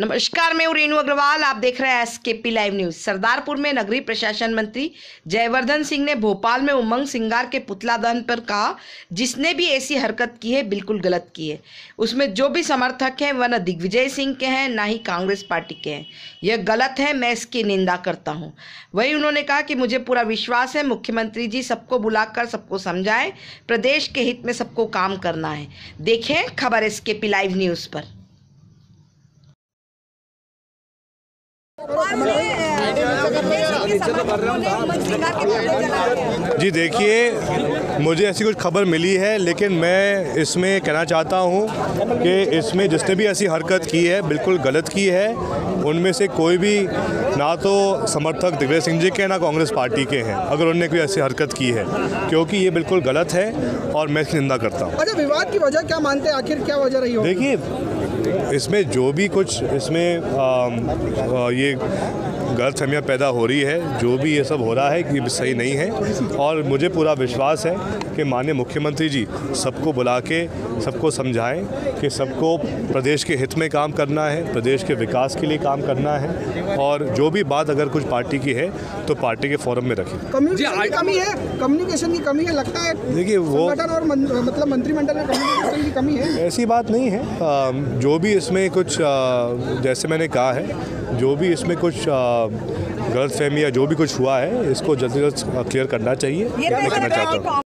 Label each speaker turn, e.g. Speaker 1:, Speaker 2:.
Speaker 1: नमस्कार, मैं रेणु अग्रवाल। आप देख रहे हैं एसकेपी लाइव न्यूज़ सरदारपुर में नगरीय प्रशासन मंत्री जयवर्धन सिंह ने भोपाल में उमंग सिंगार के पुतला दहन पर कहा, जिसने भी ऐसी हरकत की है, बिल्कुल गलत की है। उसमें जो भी समर्थक हैं, वह न दिग्विजय सिंह के हैं, ना ही कांग्रेस पार्टी के हैं। यह गलत है, मैं इसकी निंदा करता हूँ। वही उन्होंने कहा कि मुझे पूरा विश्वास है, मुख्यमंत्री जी सबको बुलाकर, सबको समझाएँ, प्रदेश के हित में सबको काम करना है। देखें खबर एसकेपी लाइव न्यूज़ पर।
Speaker 2: जी देखिए मुझे ऐसी कुछ खबर मिली है लेकिन मैं इसमें कहना चाहता हूँ कि इसमें जिसने भी ऐसी हरकत की है बिल्कुल गलत की है उनमें से कोई भी ना तो समर्थक दिग्विजय सिंह जी के ना कांग्रेस पार्टी के हैं अगर उनने कोई ऐसी हरकत की है क्योंकि ये बिल्कुल गलत है और मैं इसकी निंदा करता हूँ।
Speaker 3: अच्छा विवाद की वजह क्या मानते हैं? आखिर क्या वजह रही
Speaker 2: देखिए इसमें जो भी कुछ इसमें आ, आ, ये गलत फहमियाँ पैदा हो रही है जो भी ये सब हो रहा है कि सही नहीं है। और मुझे पूरा विश्वास है कि माननीय मुख्यमंत्री जी सबको बुला के सबको समझाएँ कि सबको प्रदेश के हित में काम करना है प्रदेश के विकास के लिए काम करना है। और जो भी बात अगर कुछ पार्टी की है तो पार्टी के फोरम में रखें।
Speaker 3: कम्युनिकेशन की कमी है कम्युनिकेशन की कमी है लगता है
Speaker 2: देखिए वो
Speaker 3: और मन, मतलब मंत्रिमंडल में कम्युनिकेशन की कमी है।
Speaker 2: ऐसी बात नहीं है। आ, जो भी इसमें कुछ आ, जैसे मैंने कहा है जो भी इसमें कुछ गलत फहमी या जो भी कुछ हुआ है इसको जल्द से जल्द क्लियर करना चाहिए। मैं कहना चाहता हूँ।